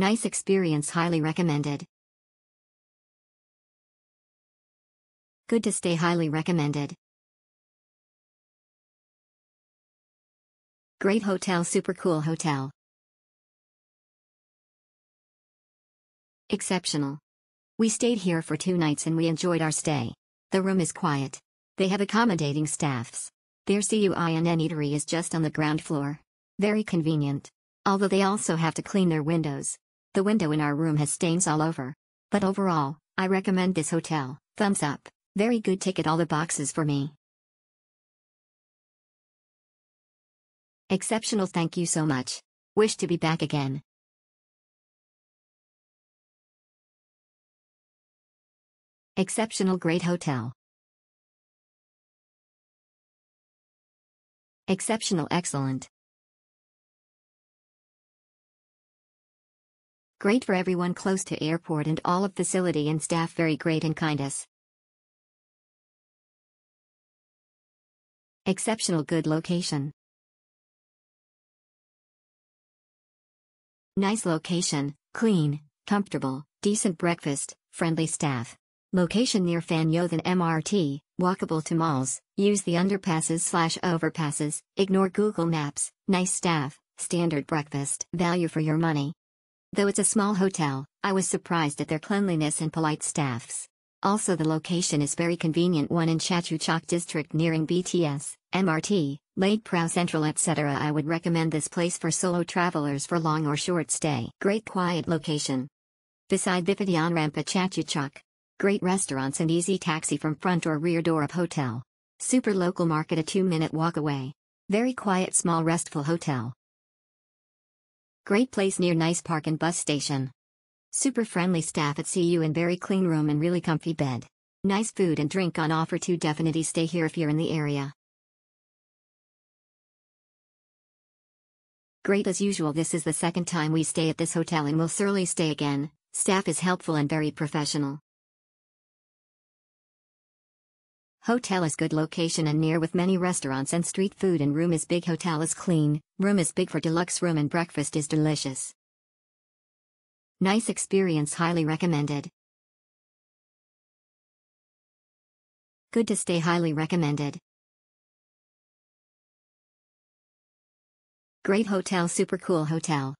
Nice experience highly recommended. Good to stay highly recommended. Great hotel super cool hotel. Exceptional. We stayed here for two nights and we enjoyed our stay. The room is quiet. They have accommodating staffs. Their CUINN eatery is just on the ground floor. Very convenient. Although they also have to clean their windows. The window in our room has stains all over. But overall, I recommend this hotel. Thumbs up. Very good ticket all the boxes for me. Exceptional thank you so much. Wish to be back again. Exceptional great hotel. Exceptional excellent. Great for everyone close to airport and all of facility and staff very great and kindness. Exceptional good location. Nice location, clean, comfortable, decent breakfast, friendly staff. Location near Phahon Yothin MRT, walkable to malls, use the underpasses slash overpasses, ignore Google Maps, nice staff, standard breakfast. Value for your money. Though it's a small hotel, I was surprised at their cleanliness and polite staffs. Also the location is very convenient one in Chatuchak district nearing BTS, MRT, Lat Phrao Central etc. I would recommend this place for solo travelers for long or short stay. Great quiet location. Beside Vividian Rampa Chatuchak. Great restaurants and easy taxi from front or rear door of hotel. Super local market a 2 minute walk away. Very quiet small restful hotel. Great place near nice park and bus station. Super friendly staff at CU and very clean room and really comfy bed. Nice food and drink on offer to definitely stay here if you're in the area. Great as usual this is the second time we stay at this hotel and will surely stay again, staff is helpful and very professional. Hotel is good location and near with many restaurants and street food and room is big hotel is clean, room is big for deluxe room and breakfast is delicious. Nice experience highly recommended. Good to stay highly recommended. Great hotel super cool hotel.